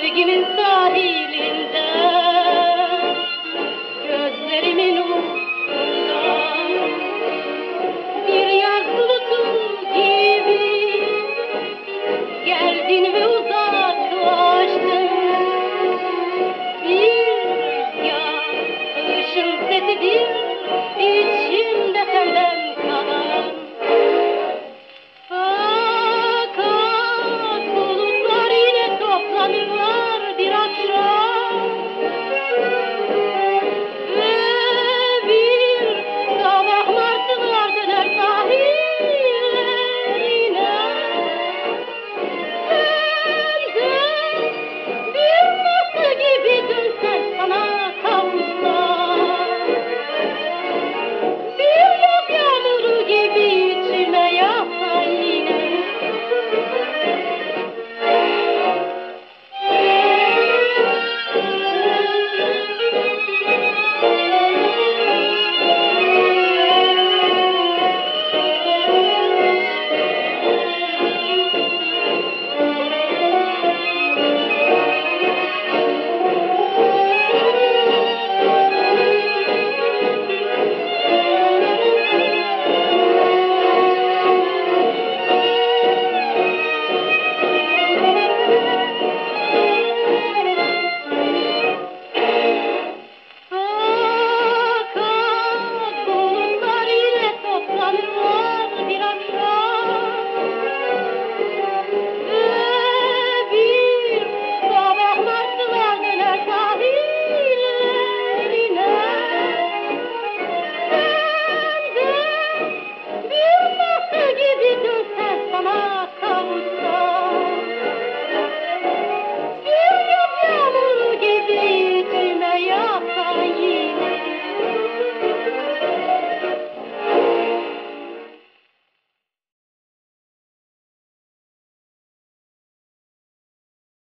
تبقي من ساهيل انت